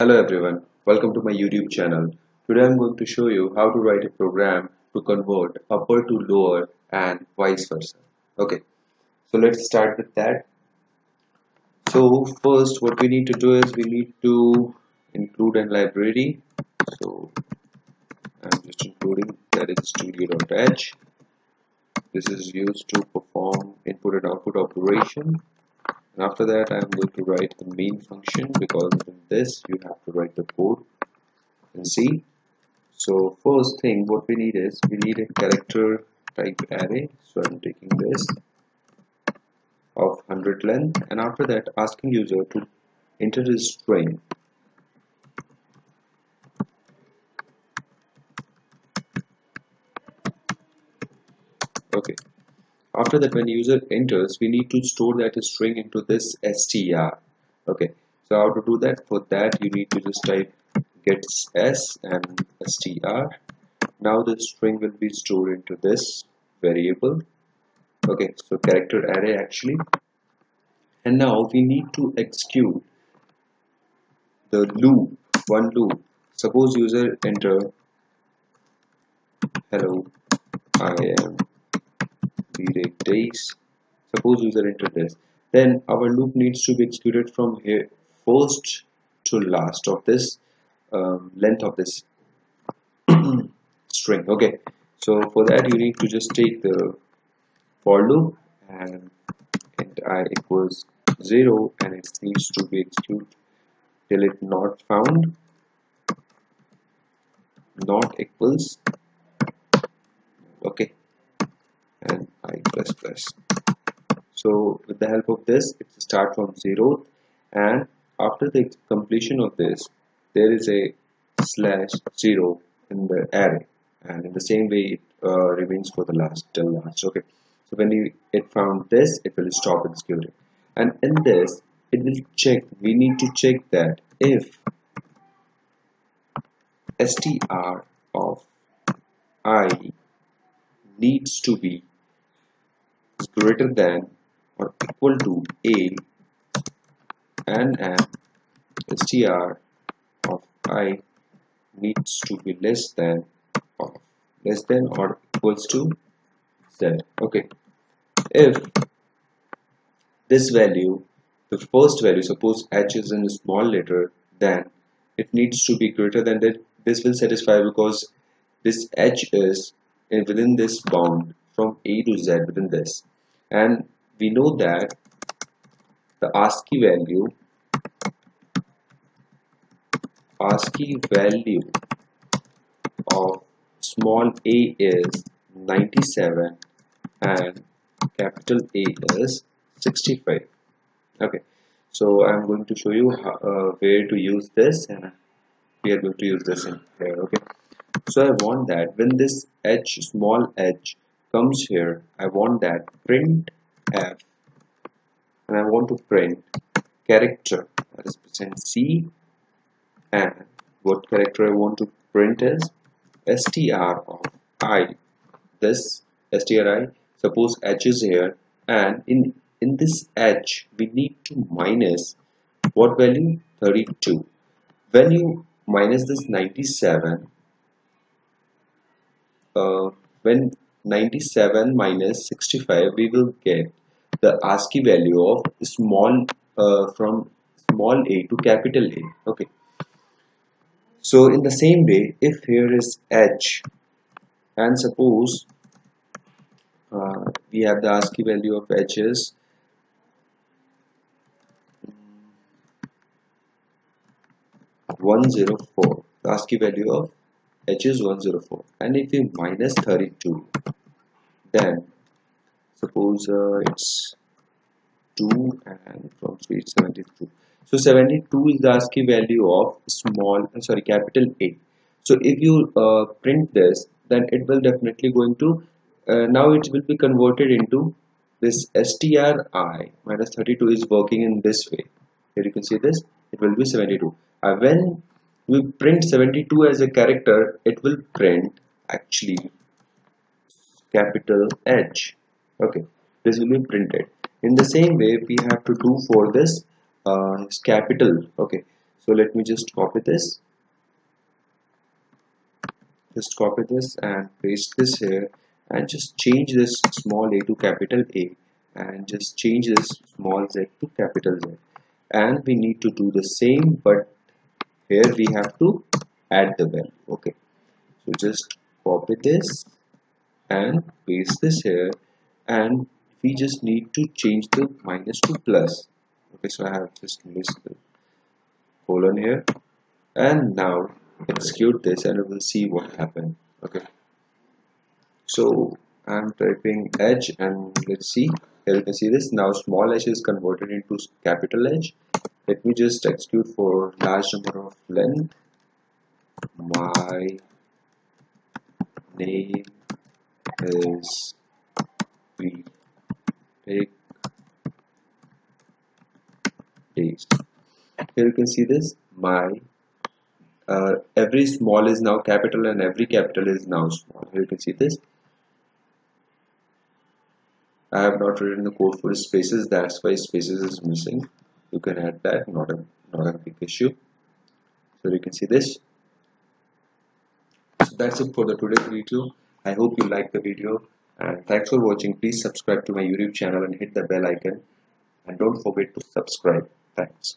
Hello everyone, welcome to my YouTube channel. Today I'm going to show you how to write a program to convert upper to lower and vice versa. Okay, so let's start with that. So first what we need to do is we need to include a library. So I'm just including that is studio.h. This is used to perform input and output operation and after that I'm going to write the main function because in this you have to write the code and see. So first thing what we need is we need a character type array. So I'm taking this of 100 length. And after that asking user to enter his string. Okay after that when user enters we need to store that string into this str okay. So how to do that? For that you need to just type get s and str now the string will be stored into this variable. Okay. So character array actually. And now we need to execute the loop one loop. Suppose user enter hello i am period days. Suppose user enter this. Then our loop needs to be executed from here first to last of this um, length of this string. Okay. So for that you need to just take the for loop and int i equals 0 and it needs to be executed till it not found. Not equals. Okay and i plus plus so with the help of this it starts from zero. And after the completion of this there is a slash zero in the array. And in the same way it uh, remains for the last till last. Okay. So when you, it found this it will stop executing and in this it will check we need to check that if str of i needs to be is greater than or equal to a and an str of i needs to be less than or less than or equals to z. Okay. If this value the first value suppose h is in a small letter then it needs to be greater than that this will satisfy because this h is within this bound from a to z within this and we know that the ASCII value ASCII value of small a is 97 and capital A is 65 okay so I'm going to show you how, uh, where to use this and we are going to use this in here okay? So I want that when this h small h comes here I want that print f and I want to print character that is percent C. And what character I want to print is str of i. This stri suppose h is here. And in in this h we need to minus what value? 32 when you minus this 97 uh, when 97 minus 65 we will get the ASCII value of small uh, from small a to capital A. Okay. So in the same way if here is h and suppose uh, we have the ASCII value of h is one zero four. The ASCII value of h is 104 and if we minus 32 then suppose uh, it's 2 and from 3 72 so 72 is the ASCII value of small uh, sorry capital A. So if you uh, print this then it will definitely going to uh, now it will be converted into this stri minus 32 is working in this way. Here you can see this it will be 72 uh, when we print 72 as a character it will print actually capital H okay this will be printed. In the same way we have to do for this uh, capital. Okay so let me just copy this. Just copy this and paste this here and just change this small a to capital A and just change this small z to capital Z. And we need to do the same but here we have to add the value. Okay so just copy this and paste this here and we just need to change the minus to plus. Okay so I have just missed the colon here. And now execute this and we will see what happened. Okay. So I'm typing edge and let's see. Here you can see this. Now small h is converted into capital H. Let me just execute for large number of length. My name is we take days here you can see this. My uh, every small is now capital and every capital is now small. Here you can see this. I have not written the code for spaces. That's why spaces is missing. You can add that. Not a not a big issue. So you can see this. So that's it for the today's video I hope you like the video and thanks for watching. Please subscribe to my YouTube channel and hit the bell icon. And don't forget to subscribe. Thanks